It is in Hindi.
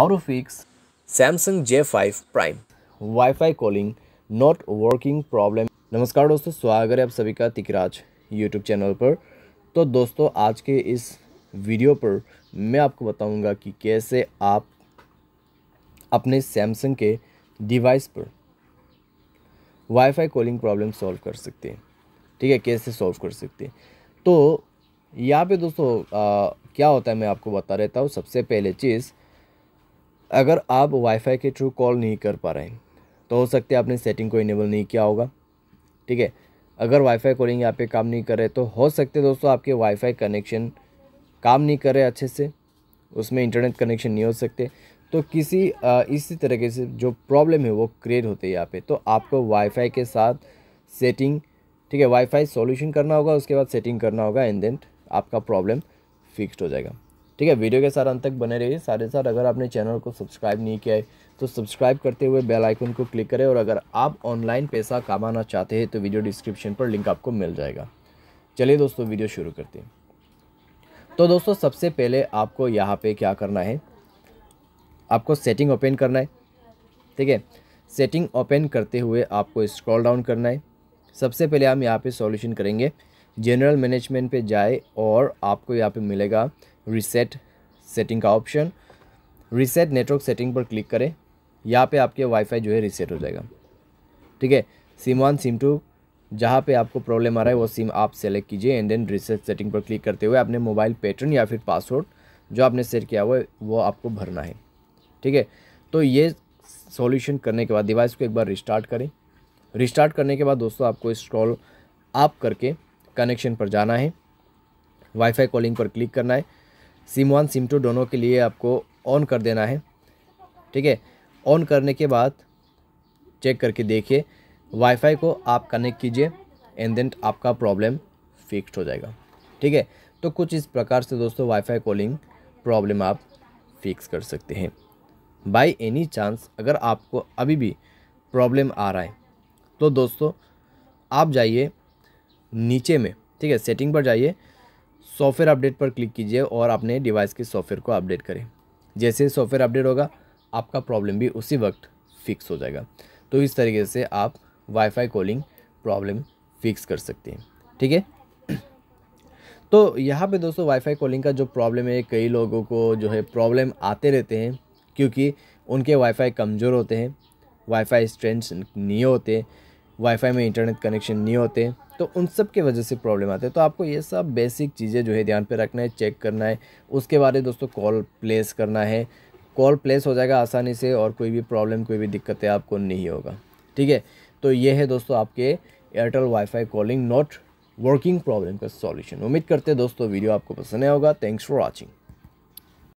how to fix Samsung J5 Prime. WiFi calling not working problem नमस्कार दोस्तों स्वागत है आप सभी का तिकराज यूट्यूब चैनल पर। तो दोस्तों आज के इस वीडियो पर मैं आपको बताऊँगा कि कैसे आप अपने सैमसंग के डिवाइस पर वाईफाई कॉलिंग प्रॉब्लम सॉल्व कर सकते हैं। ठीक है कैसे सॉल्व कर सकते हैं। तो यहाँ पे दोस्तों आ, क्या होता है मैं आपको बता रहता हूँ। सबसे पहले चीज़ अगर आप वाईफाई के थ्रू कॉल नहीं कर पा रहे हैं तो हो सकता है आपने सेटिंग को इनेबल नहीं किया होगा। ठीक है? अगर वाईफाई कॉलिंग यहाँ पे काम नहीं कर रहे तो हो सकते दोस्तों आपके वाईफाई कनेक्शन काम नहीं कर रहे अच्छे से। उसमें इंटरनेट कनेक्शन नहीं हो सकते। तो किसी इसी तरीके से जो प्रॉब्लम है वो क्रिएट होते हैं यहाँ पे। तो आपको वाईफाई के साथ सेटिंग ठीक है वाईफाई सॉल्यूशन करना होगा, उसके बाद सेटिंग करना होगा एंड देन आपका प्रॉब्लम फिक्स्ड हो जाएगा। ठीक है, वीडियो के साथ अंत तक बने रहिए। साथ ही साथ अगर आपने चैनल को सब्सक्राइब नहीं किया है तो सब्सक्राइब करते हुए बेल आइकन को क्लिक करें और अगर आप ऑनलाइन पैसा कमाना चाहते हैं तो वीडियो डिस्क्रिप्शन पर लिंक आपको मिल जाएगा। चलिए दोस्तों, वीडियो शुरू करते हैं। तो दोस्तों, सबसे पहले आपको यहाँ पे क्या करना है? आपको सेटिंग ओपन करना है। ठीक है सेटिंग ओपन करते हुए आपको स्क्रॉल डाउन करना है। सबसे पहले हम यहाँ पे सॉल्यूशन करेंगे। जनरल मैनेजमेंट पे जाए और आपको यहाँ पे मिलेगा रिसेट सेटिंग का ऑप्शन रिसेट नेटवर्क सेटिंग पर क्लिक करें. यहाँ पे आपके वाईफाई जो है रिसेट हो जाएगा. ठीक है? सिम वन सिम टू जहाँ पे आपको प्रॉब्लम आ रहा है, वो सिम आप सेलेक्ट कीजिए एंड देन रिसेट सेटिंग पर क्लिक करते हुए अपने मोबाइल पैटर्न या फिर पासवर्ड जो आपने सेट किया हुआ है, वो आपको भरना है. ठीक है? तो ये सॉल्यूशन करने के बाद डिवाइस को एक बार रिस्टार्ट करें. रिस्टार्ट करने के बाद दोस्तों, आपको स्क्रॉल आप करके कनेक्शन पर जाना है. वाईफाई कॉलिंग पर क्लिक करना है. सिम वन, सिम टू दोनों के लिए आपको ऑन कर देना है। ठीक है? ऑन करने के बाद चेक करके देखिए। वाईफाई को आप कनेक्ट कीजिए एंड देन आपका प्रॉब्लम फिक्स्ड हो जाएगा। ठीक है? तो कुछ इस प्रकार से दोस्तों वाईफाई कॉलिंग प्रॉब्लम आप फिक्स कर सकते हैं। बाई एनी चांस अगर आपको अभी भी प्रॉब्लम आ रहा है तो दोस्तों आप जाइए नीचे में। ठीक है? सेटिंग पर जाइए। सॉफ्टवेयर अपडेट पर क्लिक कीजिए और अपने डिवाइस के सॉफ्टवेयर को अपडेट करें। जैसे सॉफ्टवेयर अपडेट होगा, आपका प्रॉब्लम भी उसी वक्त फिक्स हो जाएगा। तो इस तरीके से आप वाईफाई कॉलिंग प्रॉब्लम फिक्स कर सकते हैं, ठीक है? तो यहाँ पे दोस्तों वाईफाई कॉलिंग का जो प्रॉब्लम है, कई लोगों को जो है प्रॉब्लम आते रहते हैं, क्योंकि उनके वाईफाई कमज़ोर होते हैं वाईफाई स्ट्रेंथ नहीं होते वाईफाई में इंटरनेट कनेक्शन नहीं होते तो उन सब के वजह से प्रॉब्लम आते हैं। तो आपको ये सब बेसिक चीज़ें जो है ध्यान पे रखना है चेक करना है। उसके बाद दोस्तों कॉल प्लेस करना है। कॉल प्लेस हो जाएगा आसानी से और कोई भी प्रॉब्लम कोई भी दिक्कतें आपको नहीं होगा। ठीक है? तो ये है दोस्तों आपके Airtel WiFi calling not working problem का सॉल्यूशन उम्मीद करते हैं दोस्तों वीडियो आपको पसंद आया होगा। Thanks for watching